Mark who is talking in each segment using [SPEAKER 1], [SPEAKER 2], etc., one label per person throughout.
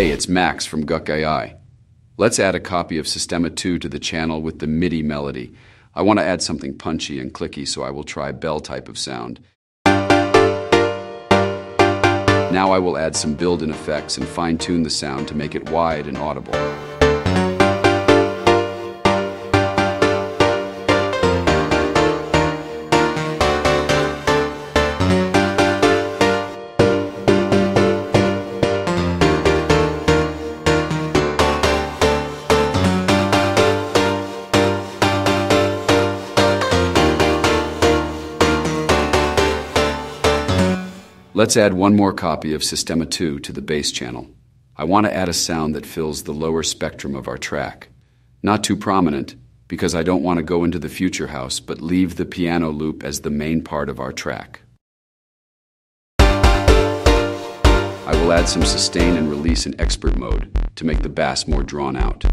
[SPEAKER 1] Hey, it's Max from guk AI. Let's add a copy of Sistema 2 to the channel with the MIDI melody. I want to add something punchy and clicky, so I will try bell type of sound. Now I will add some build-in effects and fine-tune the sound to make it wide and audible. Let's add one more copy of Sistema 2 to the bass channel. I want to add a sound that fills the lower spectrum of our track. Not too prominent, because I don't want to go into the future house, but leave the piano loop as the main part of our track. I will add some sustain and release in expert mode to make the bass more drawn out.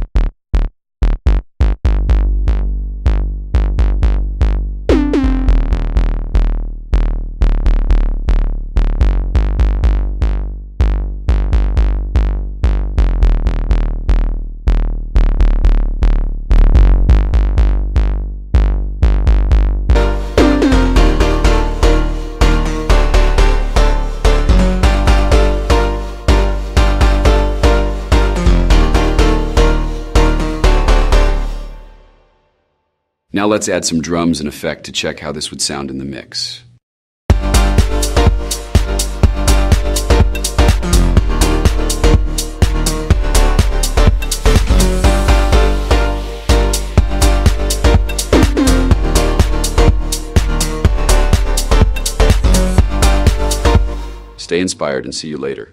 [SPEAKER 1] Now let's add some drums and effect to check how this would sound in the mix. Stay inspired and see you later.